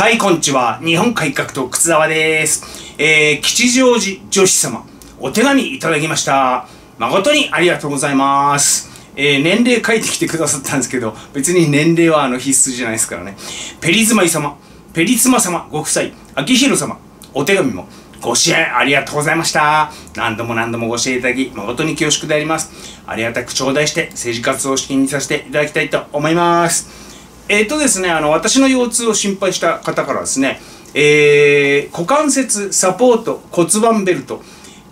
はい、こんにちは。日本改革党、靴沢です。えー、吉祥寺女子様、お手紙いただきました。誠にありがとうございます。えー、年齢書いてきてくださったんですけど、別に年齢はあの必須じゃないですからね。ペリズマイ様、ペリツマ様、ご夫妻、秋広様、お手紙もご支援ありがとうございました。何度も何度もご支援いただき、誠に恐縮であります。ありがたく頂戴して政治活動を資金にさせていただきたいと思います。えっ、ー、とですね、あの、私の腰痛を心配した方からですね、えー、股関節サポート骨盤ベルト、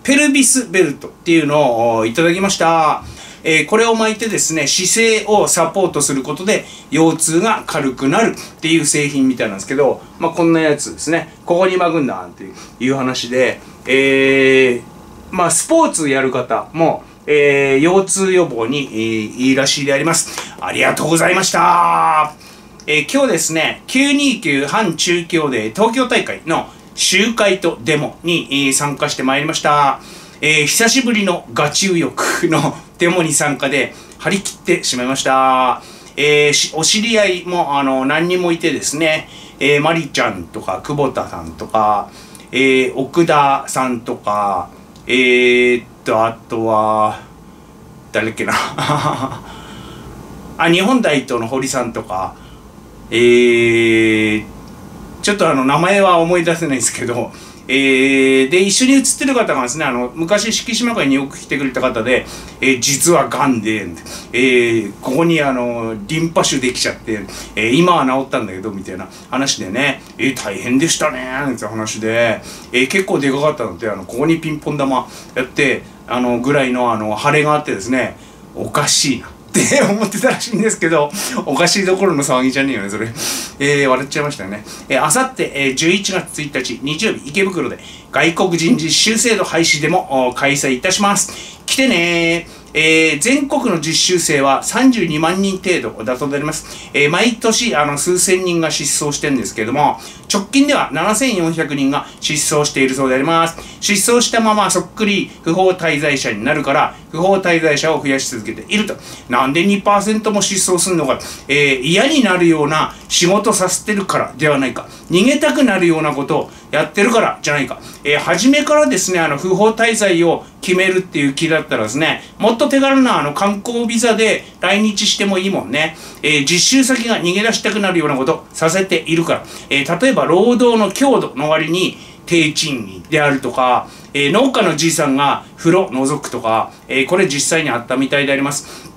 ペルビスベルトっていうのをいただきました。えー、これを巻いてですね、姿勢をサポートすることで腰痛が軽くなるっていう製品みたいなんですけど、まあ、こんなやつですね。ここに巻くんだっていう話で、えー、まあ、スポーツやる方も、えー、腰痛予防に、いいらしいであります。ありがとうございました。えー、今日ですね、929反中京で東京大会の集会とデモに、えー、参加してまいりました。えー、久しぶりのガチ右翼の デモに参加で張り切ってしまいました。えー、お知り合いもあの何人もいてですね、えー、マリちゃんとか久保田さんとか、えー、奥田さんとか、えー、っと、あとは、誰っけな あ、日本代表の堀さんとか、えー、ちょっとあの名前は思い出せないんですけど、えー、で一緒に写ってる方がですねあの昔敷島会によく来てくれた方で、えー、実はがんで、えー、ここにあのリンパ腫できちゃって、えー、今は治ったんだけどみたいな話でね、えー、大変でしたねなんて話で、えー、結構でかかったのであのここにピンポン玉やってあのぐらいのあの腫れがあってですねおかしいな。って思ってたらしいんですけど、おかしいところの騒ぎじゃねえよね、それ。えー、笑っちゃいましたよね。えー、あさって、えー、11月1日、日曜日、池袋で、外国人実習制度廃止でも開催いたします。来てねー。えー、全国の実習生は32万人程度だとであります。えー、毎年あの数千人が失踪してるんですけれども、直近では7400人が失踪しているそうであります。失踪したままそっくり不法滞在者になるから、不法滞在者を増やし続けていると。なんで2%も失踪するのか、えー、嫌になるような仕事させてるからではないか。逃げたくなるようなことをやってるからじゃないか。えー、初めからですね、あの、不法滞在を決めるっていう気だったらですね、もっと手軽なあの観光ビザで来日してもいいもんね。えー、実習先が逃げ出したくなるようなことさせているから。えー、例えば労働の強度の割に低賃金であるとか、え、農家のじいさんが風呂覗くとか、えこれ実際にあったみたいであります。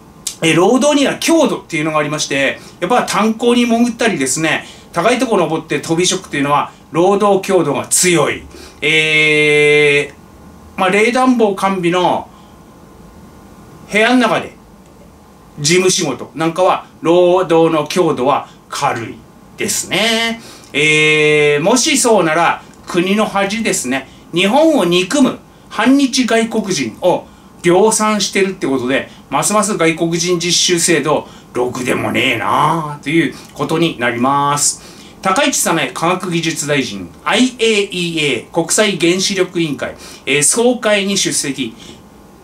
え労働には強度っていうのがありまして、やっぱ炭鉱に潜ったりですね、高いところ登って飛び職っていうのは労働強度が強い。えー、まあ、冷暖房完備の部屋の中で事務仕事なんかは労働の強度は軽いですね。えー、もしそうなら国の恥ですね。日本を憎む反日外国人を量産してるってことで、ますます外国人実習制度、ろくでもねえなあということになります。高市早苗科学技術大臣 IAEA 国際原子力委員会、えー、総会に出席。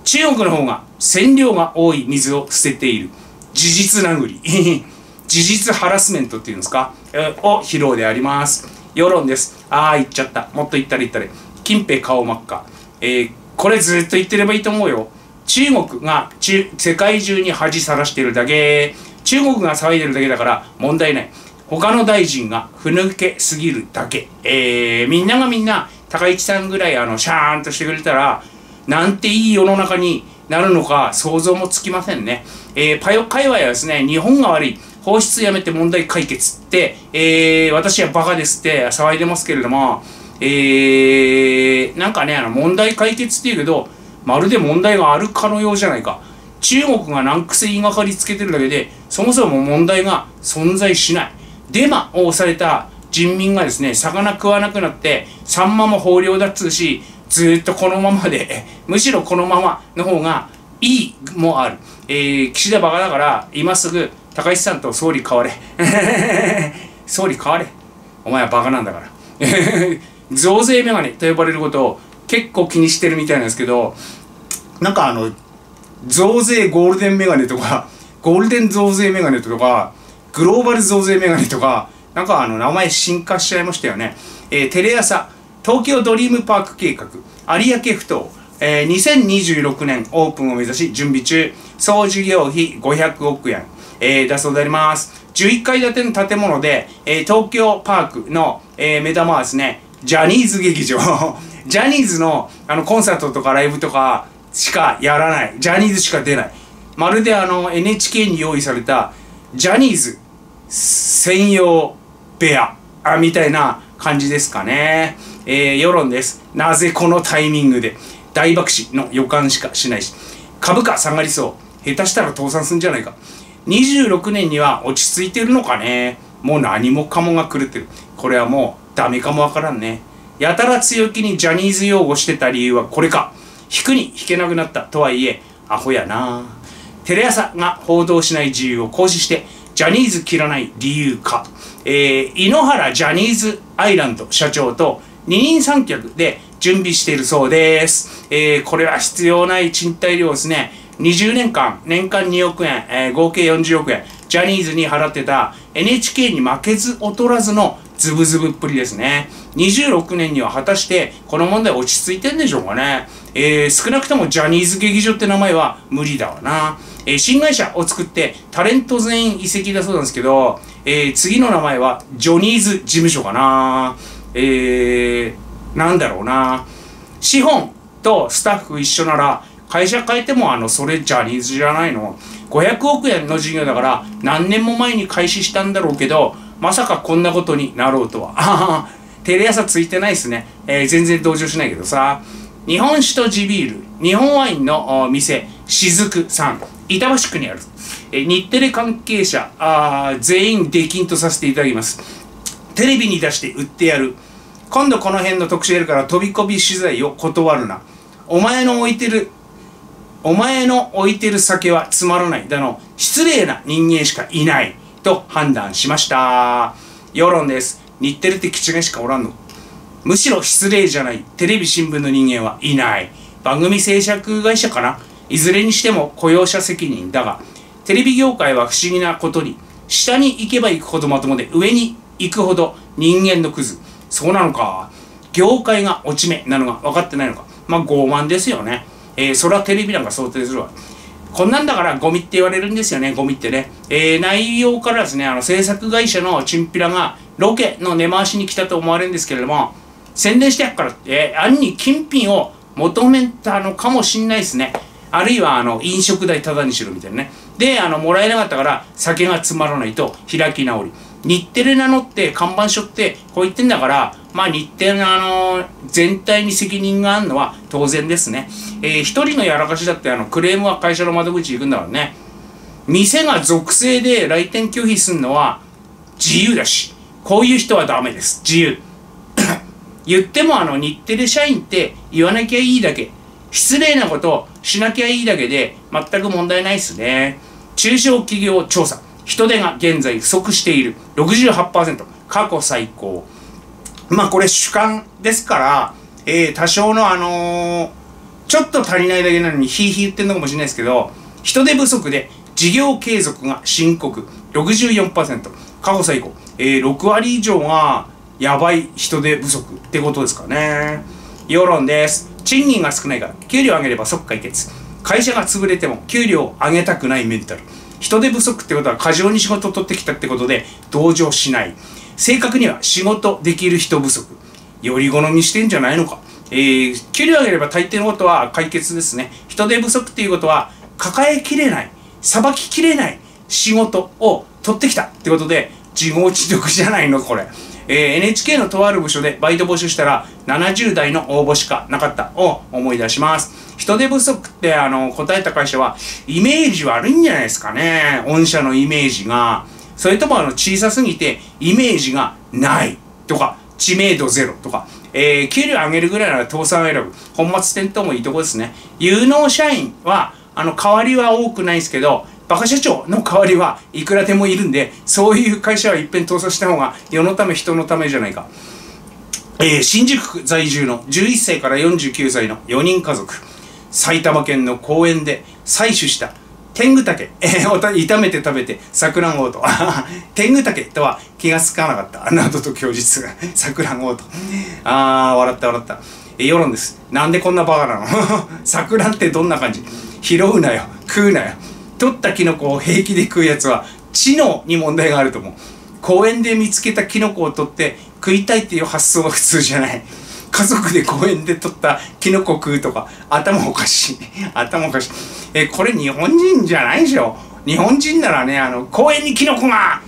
中国の方が線量が多い水を捨てている。事実殴り。事実ハラスメントっていうんですか、えー、を披露であります。世論です。ああ言っちゃった。もっと言ったら言ったら。近平顔真っ赤、えー、これずっと言ってればいいと思うよ。中国が中世界中に恥さらしてるだけ中国が騒いでるだけだから問題ない他の大臣がふぬけすぎるだけ。えー、みんながみんな、高市さんぐらい、あの、シャーンとしてくれたら、なんていい世の中になるのか想像もつきませんね。えー、パヨ界隈はですね、日本が悪い。放出やめて問題解決って、えー、私はバカですって騒いでますけれども、えー、なんかね、あの、問題解決っていうけど、まるで問題があるかのようじゃないか。中国が難癖言いがかりつけてるだけで、そもそも問題が存在しない。デマを押された人民がですね、魚食わなくなって、サンマも豊漁だっつうし、ずっとこのままで、むしろこのままの方がいいもある。えー、岸田バカだから、今すぐ高市さんと総理変われ。総理変われ。お前はバカなんだから。増税メガネと呼ばれることを結構気にしてるみたいなんですけど、なんかあの、増税ゴールデンメガネとか、ゴールデン増税メガネとか、グローバル増税メガネとか、なんかあの、名前進化しちゃいましたよね。えー、テレ朝、東京ドリームパーク計画、有明ふ頭、えー、2026年オープンを目指し準備中、総事業費500億円、えー、だそうであります。11階建ての建物で、えー、東京パークの、えー、目玉はですね、ジャニーズ劇場。ジャニーズのあのコンサートとかライブとかしかやらない。ジャニーズしか出ない。まるであの NHK に用意されたジャニーズ専用部屋あみたいな感じですかね。えー、世論です。なぜこのタイミングで大爆死の予感しかしないし、株価下がりそう。下手したら倒産するんじゃないか。26年には落ち着いてるのかね。もう何もかもが狂ってる。これはもうダメかもわからんね。やたら強気にジャニーズ擁護してた理由はこれか。引くに引けなくなったとはいえ、アホやなテレ朝が報道しない自由を行使して、ジャニーズ切らない理由か。えー、井ノ原ジャニーズアイランド社長と二人三脚で準備しているそうです。えー、これは必要ない賃貸料ですね。20年間、年間2億円、えー、合計40億円、ジャニーズに払ってた NHK に負けず劣らずのズブズブっぷりですね。26年には果たしてこの問題落ち着いてんでしょうかね。えー、少なくともジャニーズ劇場って名前は無理だわな。えー、新会社を作ってタレント全員移籍だそうなんですけど、えー、次の名前はジョニーズ事務所かな。えー、なんだろうな。資本とスタッフ一緒なら会社変えてもあのそれジャニーズじゃないの。500億円の事業だから何年も前に開始したんだろうけど、まさかこんなことになろうとは。あ テレ朝ついてないっすね。えー、全然同情しないけどさ。日本酒と地ビール、日本ワインの店、しずくさん、板橋区にある。えー、日テレ関係者あ全員出禁とさせていただきます。テレビに出して売ってやる。今度この辺の特集やるから飛び込み取材を断るな。お前の置いてる、お前の置いてる酒はつまらない。だの、失礼な人間しかいない。と判断しました。世論です。日テレって基地しかおらんの。むしろ失礼じゃないテレビ新聞の人間はいない。番組制作会社かないずれにしても雇用者責任だが、テレビ業界は不思議なことに、下に行けば行くほどまともで、上に行くほど人間のクズ。そうなのか。業界が落ち目なのが分かってないのか。まあ傲慢ですよね。えー、それはテレビなんか想定するわ。こんなんだからゴミって言われるんですよね、ゴミってね。えー、内容からですね、あの制作会社のチンピラがロケの根回しに来たと思われるんですけれども、宣伝してやっからって、暗に金品を求めたのかもしんないですね。あるいは、あの、飲食代タダにしろみたいなね。で、あの、もらえなかったから、酒がつまらないと開き直り。日テレ名乗って看板書ってこう言ってんだから、まあ日テレのあの、全体に責任があるのは当然ですね。えー、一人のやらかしだってあの、クレームは会社の窓口行くんだからね。店が属性で来店拒否するのは自由だし、こういう人はダメです。自由。言ってもあの、日テレ社員って言わなきゃいいだけ。失礼なことをしなきゃいいだけで全く問題ないですね。中小企業調査。人手が現在不足している68%過去最高まあこれ主観ですから、えー、多少のあのー、ちょっと足りないだけなのにヒーヒー言ってるのかもしれないですけど人手不足で事業継続が深刻。64%過去最高、えー、6割以上がやばい人手不足ってことですかね。世論です。賃金が少ないから給料上げれば即解決。会社が潰れても給料上げたくないメンタル。人手不足ってことは過剰に仕事を取ってきたってことで同情しない。正確には仕事できる人不足。より好みしてんじゃないのか。えー、給料上げれば大抵のことは解決ですね。人手不足っていうことは抱えきれない、さばききれない仕事を取ってきたってことで自業自得じゃないのこれ。えー、NHK のとある部署でバイト募集したら70代の応募しかなかったを思い出します。人手不足ってあの答えた会社はイメージ悪いんじゃないですかね。御社のイメージが。それともあの小さすぎてイメージがないとか知名度ゼロとか、えー、給料上げるぐらいなら倒産を選ぶ。本末転倒もいいとこですね。有能社員はあの代わりは多くないですけど、バカ社長の代わりはいくらでもいるんで、そういう会社はいっぺん倒産した方が世のため人のためじゃないか。えー、新宿在住の11歳から49歳の4人家族。埼玉県の公園で採取した天狗竹、えー、炒めて食べて、さくらんぼと。天狗竹とは気がつかなかった。などと供述が。さくらんぼと。あー、笑った笑った。え世論です。なんでこんなバカなの？桜ってどんな感じ？拾うなよ。食うなよ。取ったキノコを平気で食うやつは、知能に問題があると思う。公園で見つけたキノコを取って食いたいっていう発想は普通じゃない。家族で公園で取ったキノコ食うとか、頭おかしい。頭おかしい。え、これ日本人じゃないでしょ。日本人ならね、あの、公園にキノコが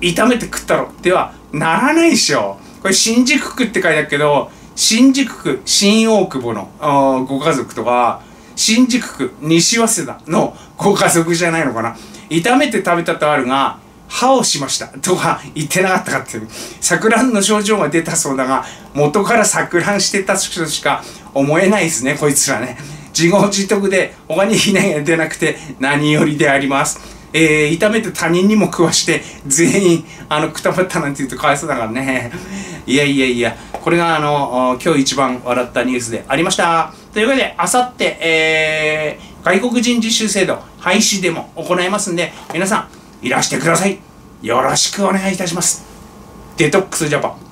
炒めて食ったろってはならないでしょ。これ新宿区って書いてあるけど、新宿区新大久保のご家族とか、新宿区西早稲田のご家族じゃないのかな。炒めて食べたとあるが、歯をしましたとか言ってなかったかっていう。錯乱の症状が出たそうだが、元から錯乱してた人しか思えないですね、こいつらね。自業自得で他に被害が出なくて何よりであります。えー、炒めて他人にも食わして全員あのくたばったなんて言うとかわいそうだからね。いやいやいや、これがあの、今日一番笑ったニュースでありました。というわけで、あさって、え、外国人実習制度廃止でも行いますんで、皆さんいらしてください。よろしくお願いいたします。デトックスジャパン。